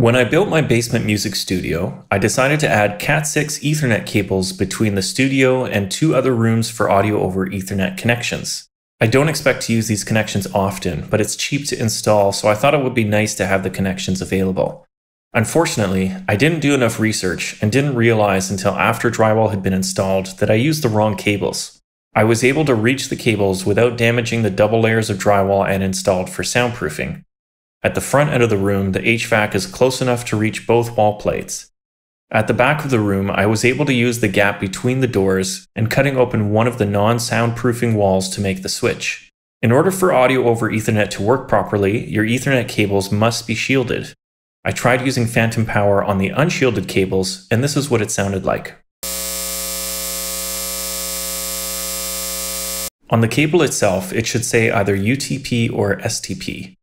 When I built my basement music studio, I decided to add Cat6 Ethernet cables between the studio and two other rooms for audio over Ethernet connections. I don't expect to use these connections often, but it's cheap to install, so I thought it would be nice to have the connections available. Unfortunately, I didn't do enough research and didn't realize until after drywall had been installed that I used the wrong cables. I was able to reach the cables without damaging the double layers of drywall and installed for soundproofing, at the front end of the room, the HVAC is close enough to reach both wall plates. At the back of the room, I was able to use the gap between the doors and cutting open one of the non soundproofing walls to make the switch. In order for audio over Ethernet to work properly, your Ethernet cables must be shielded. I tried using phantom power on the unshielded cables, and this is what it sounded like. On the cable itself, it should say either UTP or STP.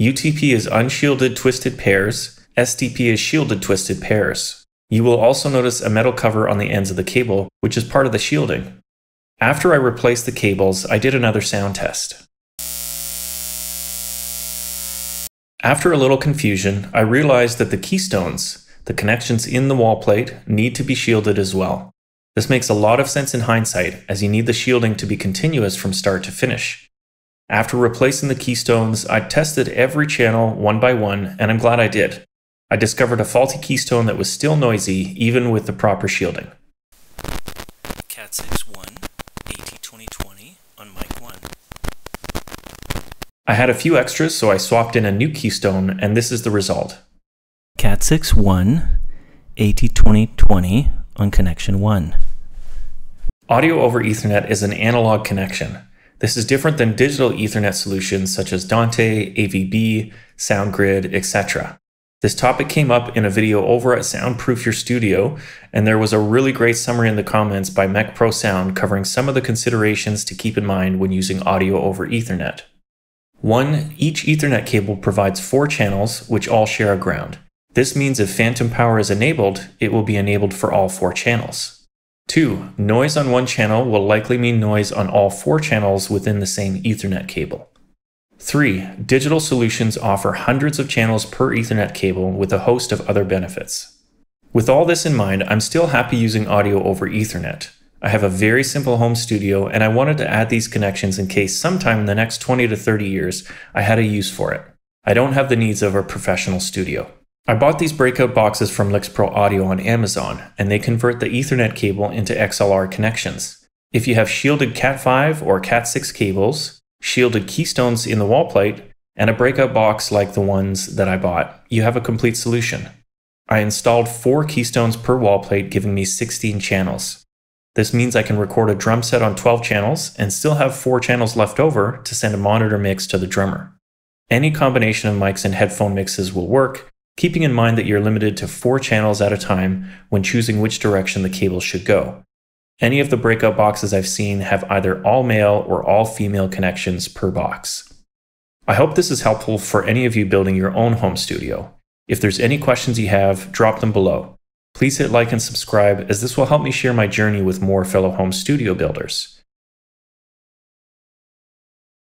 UTP is unshielded twisted pairs, STP is shielded twisted pairs. You will also notice a metal cover on the ends of the cable, which is part of the shielding. After I replaced the cables, I did another sound test. After a little confusion, I realized that the keystones, the connections in the wall plate, need to be shielded as well. This makes a lot of sense in hindsight, as you need the shielding to be continuous from start to finish. After replacing the keystones, I tested every channel one by one, and I'm glad I did. I discovered a faulty keystone that was still noisy, even with the proper shielding. Cat 61, AT2020 on mic 1. I had a few extras, so I swapped in a new keystone, and this is the result. Cat 61, AT2020 on connection 1. Audio over Ethernet is an analog connection. This is different than digital Ethernet solutions such as Dante, AVB, SoundGrid, etc. This topic came up in a video over at Soundproof Your Studio, and there was a really great summary in the comments by Mech Pro Sound covering some of the considerations to keep in mind when using audio over Ethernet. 1. Each Ethernet cable provides four channels, which all share a ground. This means if phantom power is enabled, it will be enabled for all four channels. 2. Noise on one channel will likely mean noise on all four channels within the same Ethernet cable. 3. Digital solutions offer hundreds of channels per Ethernet cable with a host of other benefits. With all this in mind, I'm still happy using audio over Ethernet. I have a very simple home studio and I wanted to add these connections in case sometime in the next 20 to 30 years I had a use for it. I don't have the needs of a professional studio. I bought these breakout boxes from LyxPro Audio on Amazon, and they convert the Ethernet cable into XLR connections. If you have shielded Cat5 or Cat6 cables, shielded keystones in the wall plate, and a breakout box like the ones that I bought, you have a complete solution. I installed four keystones per wall plate, giving me 16 channels. This means I can record a drum set on 12 channels and still have four channels left over to send a monitor mix to the drummer. Any combination of mics and headphone mixes will work, keeping in mind that you're limited to four channels at a time when choosing which direction the cable should go. Any of the breakout boxes I've seen have either all male or all female connections per box. I hope this is helpful for any of you building your own home studio. If there's any questions you have, drop them below. Please hit like and subscribe as this will help me share my journey with more fellow home studio builders.